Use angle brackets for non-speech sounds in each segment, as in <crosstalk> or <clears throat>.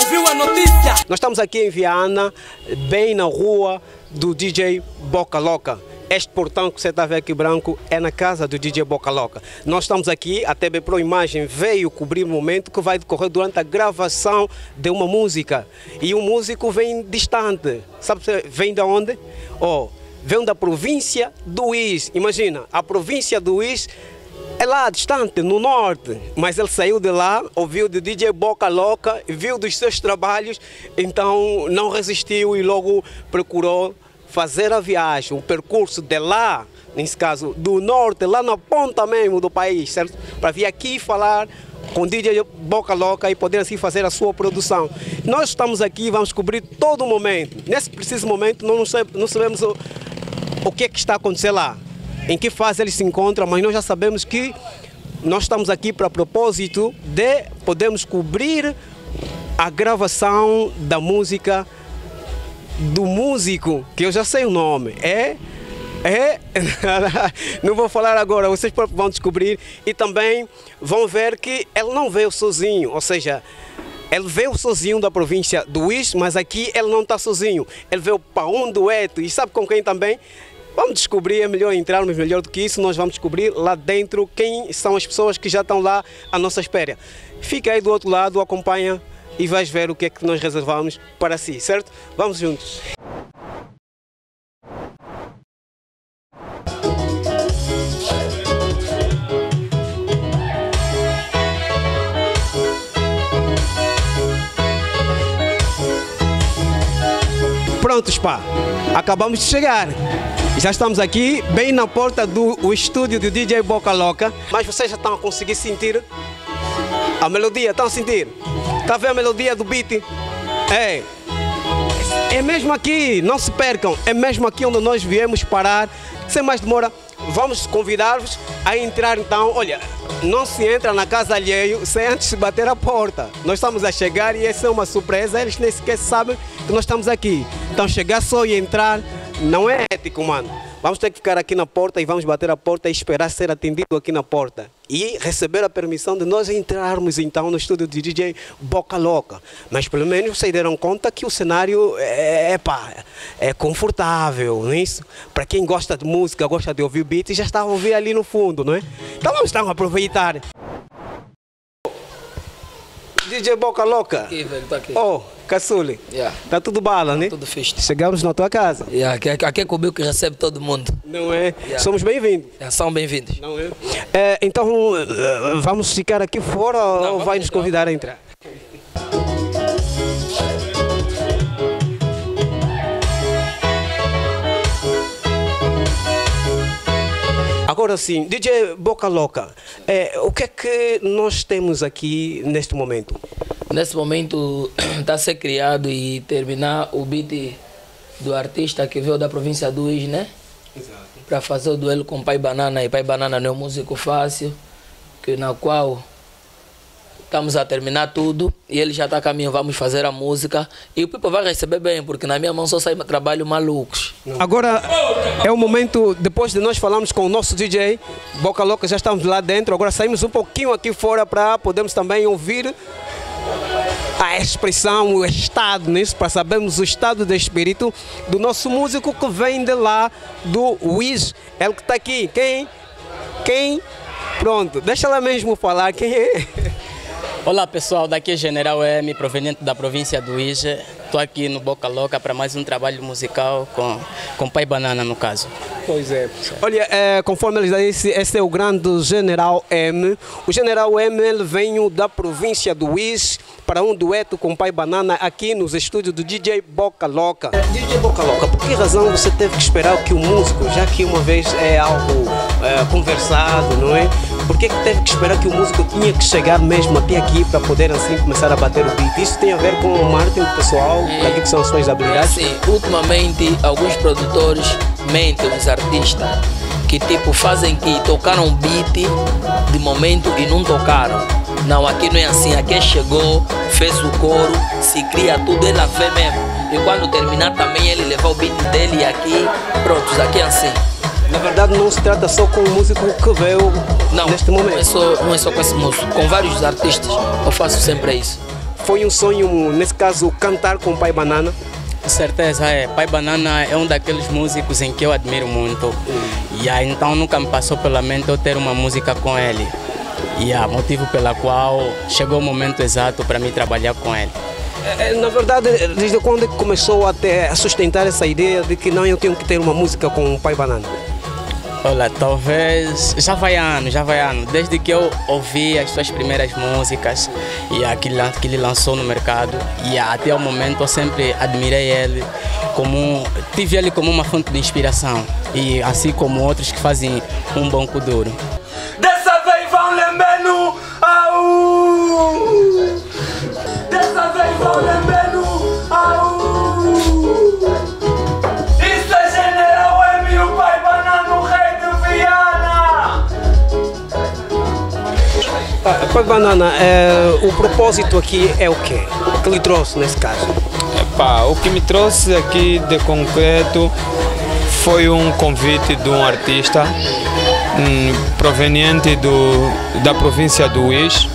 Ouviu a notícia? Nós estamos aqui em Viana, bem na rua do DJ Boca Loca. Este portão que você está vendo aqui branco é na casa do DJ Boca Loca. Nós estamos aqui, a TV Pro Imagem veio cobrir o momento que vai decorrer durante a gravação de uma música. E o músico vem distante. Sabe, vem de onde? Oh, vem da província do Is. Imagina, a província do Is é lá distante, no norte, mas ele saiu de lá, ouviu do DJ Boca Louca, viu dos seus trabalhos, então não resistiu e logo procurou fazer a viagem, o percurso de lá, nesse caso do norte, lá na ponta mesmo do país, certo? Para vir aqui falar com DJ Boca Louca e poder assim fazer a sua produção. Nós estamos aqui, vamos cobrir todo o momento. Nesse preciso momento, não não sabemos o, que é que está acontecendo lá em que fase ele se encontra, mas nós já sabemos que nós estamos aqui para propósito de podermos cobrir a gravação da música do músico, que eu já sei o nome, é é, <laughs> não vou falar agora, vocês vão descobrir e também vão ver que ele não veio sozinho, ou seja, ele veio sozinho da província do Is, mas aqui ele não está sozinho. Ele veio para um dueto e sabe com quem também? Vamos descobrir, é melhor entrarmos melhor do que isso, nós vamos descobrir lá dentro quem são as pessoas que já estão lá à nossa espera. Fica aí do outro lado, acompanha e vais ver o que é que nós reservamos para si, certo? Vamos juntos. Prontos, pá. Acabamos de chegar. Já estamos aqui, bem na porta do estúdio do DJ Boca Louca. Mas vocês já estão a conseguir sentir a melodia? Estão a sentir? Está a ver a melodia do beat? É. É mesmo aqui, não se percam. É mesmo aqui onde nós viemos parar. Sem mais demora, vamos convidar-vos a entrar então. Olha, não se entra na casa alheio sem antes bater a porta. Nós estamos a chegar e essa é uma surpresa. Eles nem sequer sabem que nós estamos aqui. Então chegar só e entrar não é ético, mano. Vamos ter que ficar aqui na porta e vamos bater a porta e esperar ser atendido aqui na porta. E receber a permissão de nós entrarmos então no estúdio de DJ Boca Louca. Mas pelo menos vocês deram conta que o cenário é, pá, é confortável, não é isso? Para quem gosta de música, gosta de ouvir beats, já está a ouvir ali no fundo, não é? Então vamos então aproveitar. DJ Boca Louca. Aqui, velho, tá aqui. Oh, Caçule. Yeah. Tá tudo bala, né? Tudo fixe. Chegamos na tua casa. Yeah, aqui, aqui é comigo que recebe todo mundo. Não é? Yeah. Somos bem-vindos. Yeah, são bem-vindos. Não é? É, então, eh, vamos ficar aqui fora ou vamos vai nos entrar. convidar a entrar? Agora sim, DJ Boca Louca, é, o que é que nós temos aqui neste momento? Nesse momento está <clears throat> a ser criado e terminar o beat do artista que veio da província do Is, né? Exato. Para fazer o duelo com Pai Banana. E Pai Banana não é um músico fácil, que na qual estamos a terminar tudo e ele já está a caminho, vamos fazer a música. E o Pipo vai receber bem, porque na minha mão só sai trabalho malucos. Agora é o momento, depois de nós falarmos com o nosso DJ, Boca Louca, já estamos lá dentro, agora saímos um pouquinho aqui fora para podermos também ouvir a expressão, o estado nisso, para sabermos o estado de espírito do nosso músico que vem de lá, do Wiz. Ele que está aqui, quem? Quem? Pronto, deixa ela mesmo falar quem é. Olá pessoal, daqui é General M, proveniente da província do Ije. Estou aqui no Boca Louca para mais um trabalho musical com, com Pai Banana, no caso. Pois é. Olha, é, conforme eles dizem, esse é o grande General M. O General M ele veio da província do Is para um dueto com o Pai Banana aqui nos estúdios do DJ Boca Louca. DJ Boca Louca, por que razão você teve que esperar que o músico, já que uma vez é algo é, conversado, não é? Por que, que teve que esperar que o músico tinha que chegar mesmo até aqui para poder assim começar a bater o beat? Isso tem a ver com o marketing pessoal, aquilo que são as suas É habilidades? assim, ultimamente alguns produtores mentem os artistas que tipo fazem que tocaram um beat de momento e não tocaram. Não, aqui não é assim, aqui chegou, fez o coro, se cria tudo, ele vê mesmo. E quando terminar também ele levar o beat dele e aqui, prontos, aqui é assim. Na verdade, não se trata só com o músico que veio Não, neste Não é, momento. só, não é só com esse músico, com vários artistas eu faço sempre isso. Foi um sonho, nesse caso, cantar com o Pai Banana. Com certeza, é. Pai Banana é um daqueles músicos em que eu admiro muito. E aí, então nunca me passou pela mente eu ter uma música com ele. E é motivo pela qual chegou o momento exato para mim trabalhar com ele. É, Na verdade, desde quando é começou a, ter, a sustentar essa ideia de que não, eu tenho que ter uma música com o Pai Banana? Olha, talvez. Já vai anos, já vai anos. Desde que eu ouvi as suas primeiras músicas e a que, ele lançou no mercado, e até o momento eu sempre admirei ele como. Tive ele como uma fonte de inspiração. E assim como outros que fazem um bom kuduro. Dessa vez vão lembrando au. Dessa vez vão lembrando Pai Banana, é, o propósito aqui é o quê? O que lhe trouxe nesse caso? Epá, o que me trouxe aqui de concreto foi um convite de um artista hum, proveniente do, da província do Uís.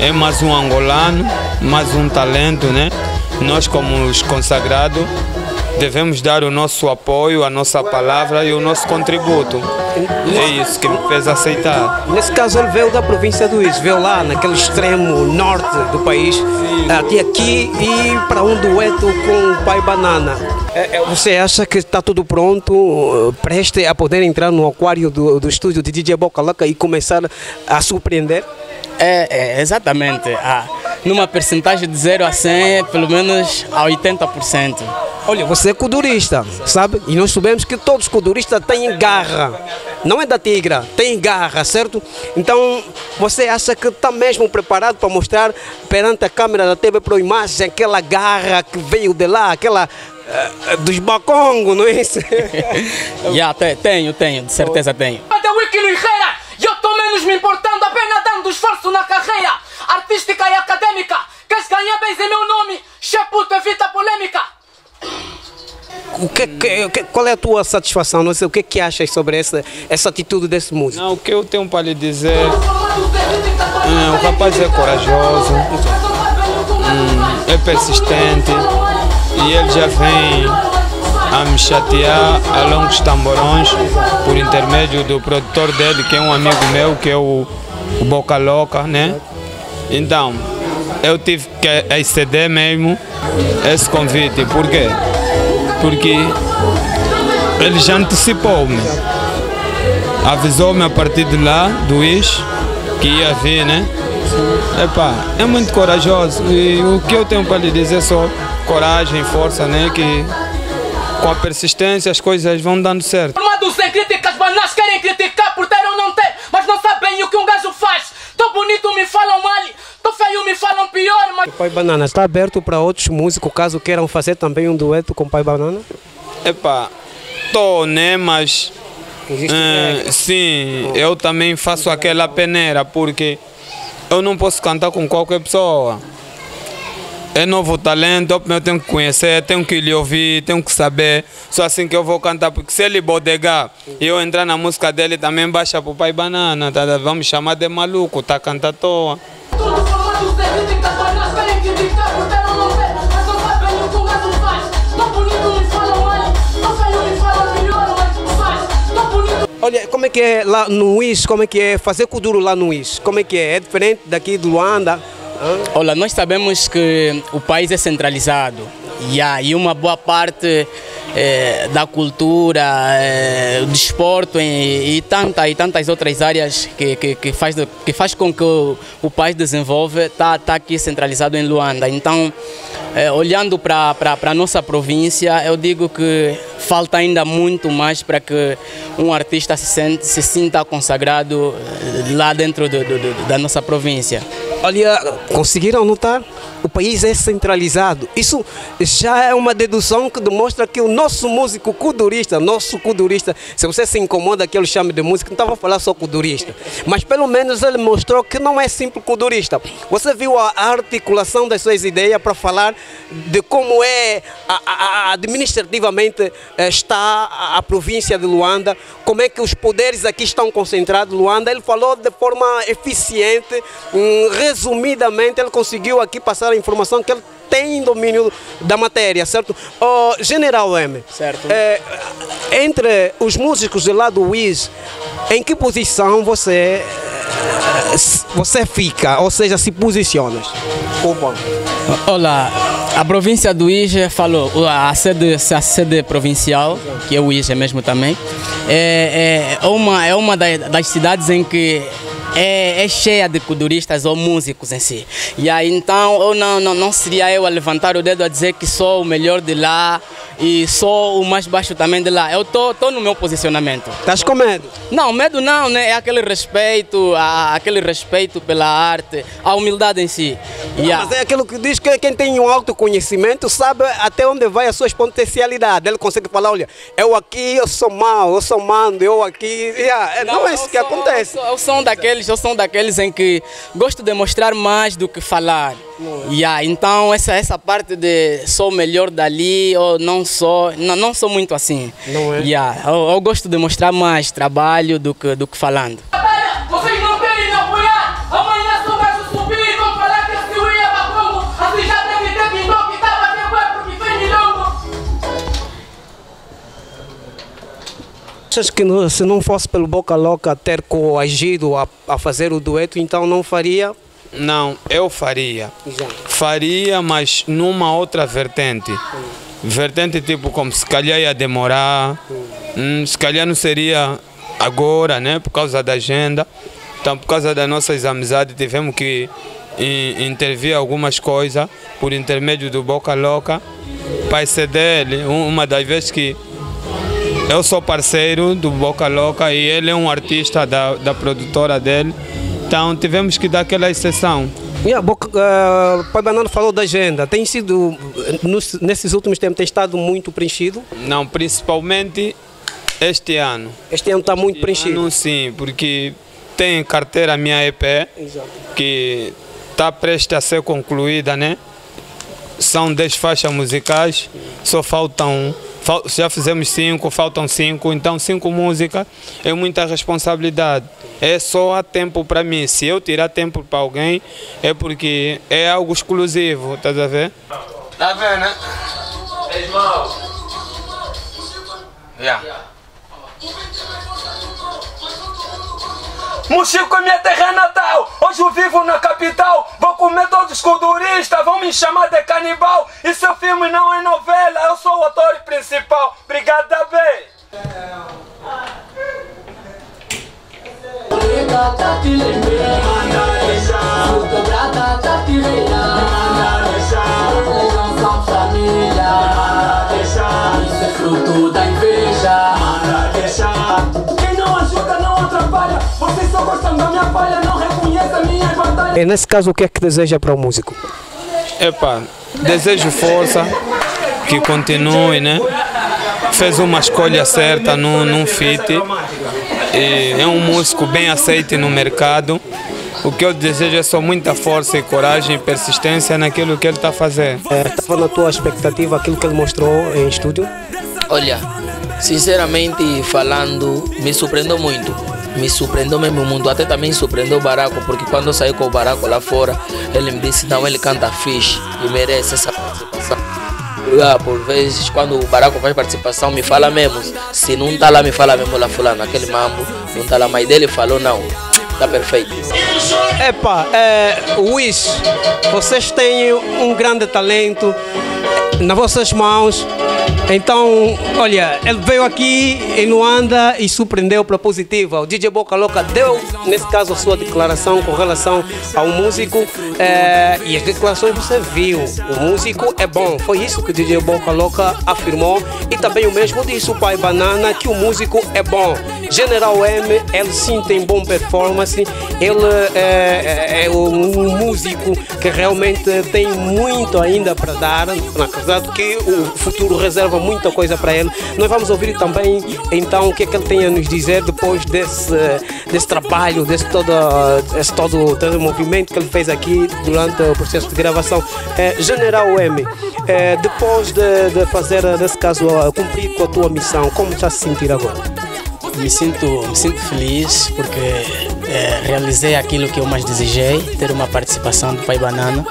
É mais um angolano, mais um talento, né? Nós, como os consagrados, devemos dar o nosso apoio, a nossa palavra e o nosso contributo. É isso que me fez aceitar. Nesse caso, ele veio da província do Is, veio lá naquele extremo norte do país, até aqui e para um dueto com o Pai Banana. É, é, Você acha que está tudo pronto, preste a poder entrar no aquário do, do estúdio de DJ Boca Louca e começar a surpreender? É, é, exatamente. Ah, numa percentagem de 0 a 100, pelo menos a 80%. Olha, você é kudurista, sabe? E nós sabemos que todos os kuduristas têm garra. Não é da tigra, tem garra, certo? Então, você acha que está mesmo preparado para mostrar perante a câmera da TV Pro Imagem aquela garra que veio de lá, aquela dos Bacongo, não é isso? Já, te- tenho, tenho, de certeza tenho. Até Wiki ligeira, e eu tô menos me importando, apenas dando esforço na carreira artística e acadêmica. Queres ganhar bens em meu nome? Cheputo, evita polêmica. o que, que- que- qual é a tua satisfação? Não sei, o que, que achas sobre essa, essa atitude desse músico? Não, o que eu tenho para lhe dizer, é, o rapaz é corajoso, hum, é persistente e ele já vem a me chatear a longos tamborões por intermédio do produtor dele, que é um amigo meu, que é o, o Boca Louca, né? Então, eu tive que exceder mesmo esse convite. Por quê? Porque ele já antecipou-me avisou-me a partir de lá, do IS, que ia vir, né? Epá, é muito corajoso e o que eu tenho para lhe dizer é só coragem, força, né? Que com a persistência as coisas vão dando certo. Formado sem críticas, banais querem criticar por ter ou não ter, mas não sabem o que um gajo faz. Tô bonito, me falam mal, tô feio, me falam pior, mas. Pai Banana está aberto para outros músicos, caso queiram fazer também um dueto com o Pai Banana? Epá, tô, né? Mas Existe eh, sim, eu também faço aquela peneira porque eu não posso cantar com qualquer pessoa. É novo talento, eu tenho que conhecer, tenho que lhe ouvir, tenho que saber. Só assim que eu vou cantar, porque se ele bodegar e eu entrar na música dele, também baixa pro pai banana, tá? vamos chamar de maluco, tá cantando à toa. Olha, como é que é lá no Is? Como é que é fazer kuduro lá no Is? Como é que é? É diferente daqui do Luanda? Olha, nós sabemos que o país é centralizado e aí uma boa parte eh, da cultura, eh, o desporto e, e, tanta, e tantas outras áreas que, que, que, faz, de- que faz com que o, o país desenvolva está tá aqui centralizado em Luanda. Então, eh, olhando para a nossa província, eu digo que falta ainda muito mais para que um artista se, sente, se sinta consagrado eh, lá dentro do- do- da nossa província. Olha, conseguiram notar? O país é centralizado. Isso já é uma dedução que demonstra que o nosso músico kudurista, nosso kudurista, se você se incomoda que ele chame de música, não estava a falar só kudurista. Mas pelo menos ele mostrou que não é simples kudurista. Você viu a articulação das suas ideias para falar de como é a- a- administrativamente está a, província de Luanda, como é que os poderes aqui estão concentrados em Luanda. Ele falou de forma eficiente, hum, resumidamente, ele conseguiu aqui passar a informação que ele tem domínio da matéria, certo? Oh, General M, Certo. eh, entre os músicos do lado Wiz, em que posição você eh, você fica, ou seja, se posiciona? Desculpa. Olá, a província do Ije falou, a sede, a sede provincial, que é o Ije mesmo também, é, é uma, é uma da- das cidades em que é, é cheia de culturistas ou músicos em si. E aí então eu não, não, não seria eu a levantar o dedo a dizer que sou o melhor de lá e sou o mais baixo também de lá. Eu estou tô, tô no meu posicionamento. Estás com medo? Não, medo não, né? É aquele respeito, a- aquele respeito pela arte, a humildade em si. Yeah. Mas é aquilo que diz que quem tem um autoconhecimento sabe até onde vai as suas potencialidades. Ele consegue falar, olha, eu aqui eu sou mau, eu sou mando, eu aqui. Yeah, é- não, é isso eu que sou- acontece. Eu sou, eu sou um daqueles, eu sou um daqueles em que gosto de mostrar mais do que falar. Yeah, então essa essa parte de sou melhor dali ou não sou, não, não sou muito assim. Não é? Yeah, eu, eu gosto de mostrar mais trabalho do que do que falando. Achas que não- se não fosse pelo Boca Louca ter coagido a, a fazer o dueto, então não faria? Não, eu faria. Faria, mas numa outra vertente. Vertente tipo como se calhar ia demorar, hum, se calhar não seria agora, né? Por causa da agenda. Então, por causa das nossas amizades, tivemos que in- intervir algumas coisas por intermédio do Boca Louca. Para um- uma das vezes que eu sou parceiro do Boca Louca e ele é um artista da, da produtora dele. Então tivemos que dar aquela exceção. Yeah, Boca, uh, Pai Banano falou da agenda. Tem sido, nos- nesses últimos tempos, tem estado muito preenchido. Não, principalmente este ano. Este ano está muito preenchido. Ano sim, porque tem carteira minha EP que está prestes a ser concluída, né? São 10 faixas musicais, só faltam. Já fizemos cinco, faltam cinco, então cinco músicas é muita responsabilidade. É só há tempo para mim. Se eu tirar tempo para alguém, é porque é algo exclusivo, estás a ver? Tá vendo, né? É mal. Yeah. Mochico é minha terra natal. Hoje eu vivo na capital. Vou comer todos os culturistas. Vão me chamar de canibal. E seu filme não é novela. Eu sou o ator principal. Obrigado, família. Isso é fruto da inveja. Quem não ajuda não atrapalha. Vocês só gostam da minha palha, E nesse caso, o que é que deseja para o músico? Epa, desejo força. Que continue, né? Fez uma escolha certa num, num fit. E é um músico bem aceito no mercado. O que eu desejo é só muita força e coragem e persistência naquilo que ele está fazendo. Estava na tua expectativa aquilo que ele mostrou em estúdio? Olha, sinceramente falando, me surpreendeu muito. Me surpreendeu mesmo muito. Até também surpreendeu o Baraco, porque quando eu saí com o Baraco lá fora, ele me disse: não, ele canta fixe e merece essa participação. Ah, por vezes, quando o Baraco faz participação, me fala mesmo. Se não tá lá, me fala mesmo lá, fulano, aquele mambo, não tá lá. Mas dele falou: não, tá perfeito. Epa, é, Wish, vocês têm um grande talento nas vossas mãos. Então, olha, ele veio aqui em Luanda e surpreendeu para positiva. O DJ Boca Louca deu, nesse caso, a sua declaração com relação ao músico. é, e as declarações você viu. O músico é bom. Foi isso que o DJ Boca Louca afirmou. E também o mesmo disse o pai Banana, que o músico é bom. General M, ele sim tem bom performance. Ele é, é- é um músico que realmente tem muito ainda para dar. Na verdade, que o futuro reserva muita coisa para ele. Nós vamos ouvir também, então, o que é que ele tem a nos dizer depois desse, desse trabalho, desse todo, desse todo, todo movimento que ele fez aqui durante o processo de gravação. É, General M, eh, depois de, de fazer, nesse caso, cumprir com a tua missão, como está a se sentir agora? Me sinto, me sinto feliz porque eh, realizei aquilo que eu mais desejei, ter uma participação do Pai Banana.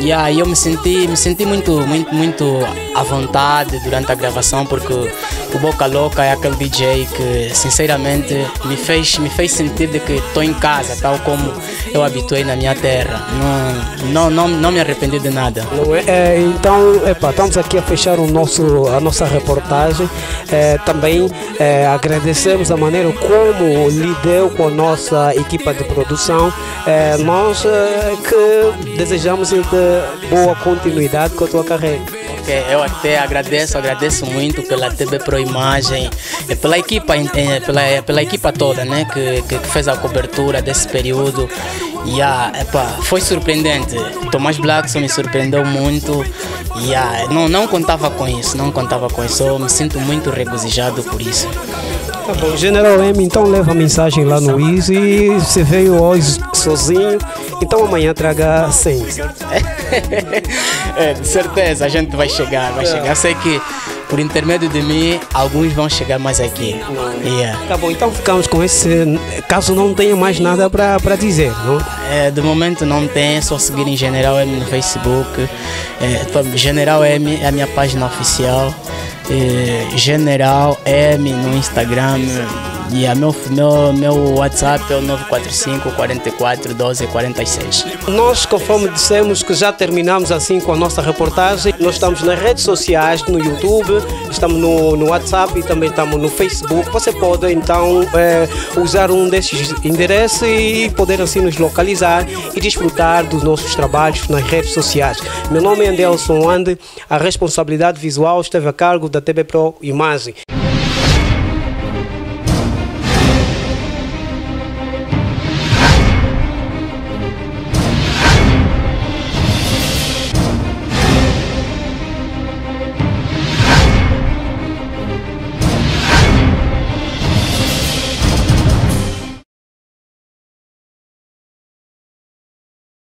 E aí eu me senti, me senti muito, muito, muito à vontade durante a gravação porque o Boca Louca é aquele DJ que sinceramente me fez, me fez sentir de que estou em casa, tal como eu habituei na minha terra. Não, não, não, não me arrependi de nada. É? É, então, epa, estamos aqui a fechar o nosso, a nossa reportagem. É, também é, agradecemos a maneira como lidou com a nossa equipa de produção. É, nós é, que desejamos de boa continuidade com a tua carreira. Ok, eu até agradeço, agradeço muito pela TV Pro Imagem, e pela equipa, eh, pela, pela equipa toda, né, que, que fez a cobertura desse período. E ah, epa, foi surpreendente. Tomás Blackson me surpreendeu muito. E ah, não, não contava com isso, não contava com isso. Eu me sinto muito regozijado por isso. Tá bom, General M, então leva a mensagem lá no Easy. Você veio hoje sozinho, então amanhã traga 100. <laughs> é, de certeza, a gente vai chegar, vai chegar. Sei que por intermédio de mim, alguns vão chegar mais aqui. Yeah. Tá bom, então ficamos com esse. Caso não tenha mais nada para dizer, não? É, do momento não tem, é só seguir em General M no Facebook. É, General M é a minha página oficial. É, General M no Instagram. E a meu, meu, meu WhatsApp é o 945 44 12 46. Nós, conforme dissemos que já terminamos assim com a nossa reportagem, nós estamos nas redes sociais, no YouTube, estamos no, no WhatsApp e também estamos no Facebook. Você pode então eh, usar um desses endereços e poder assim nos localizar e desfrutar dos nossos trabalhos nas redes sociais. Meu nome é Andelson Ande, a responsabilidade visual esteve a cargo da TV Pro Imagem.